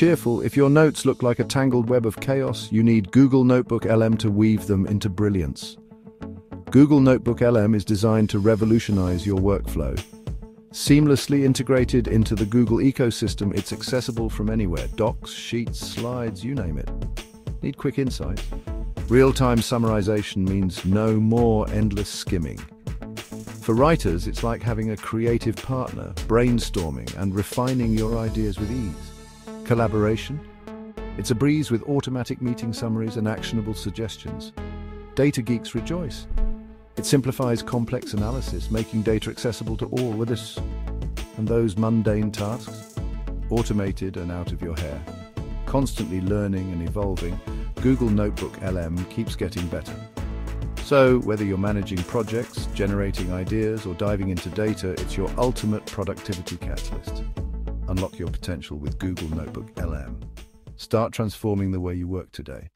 cheerful, if your notes look like a tangled web of chaos, you need Google Notebook LM to weave them into brilliance. Google Notebook LM is designed to revolutionize your workflow. Seamlessly integrated into the Google ecosystem, it's accessible from anywhere. Docs, sheets, slides, you name it. Need quick insights? Real-time summarization means no more endless skimming. For writers, it's like having a creative partner, brainstorming and refining your ideas with ease. Collaboration? It's a breeze with automatic meeting summaries and actionable suggestions. Data geeks rejoice. It simplifies complex analysis, making data accessible to all with this and those mundane tasks, automated and out of your hair. Constantly learning and evolving, Google Notebook LM keeps getting better. So, whether you're managing projects, generating ideas, or diving into data, it's your ultimate productivity catalyst. Unlock your potential with Google Notebook LM. Start transforming the way you work today.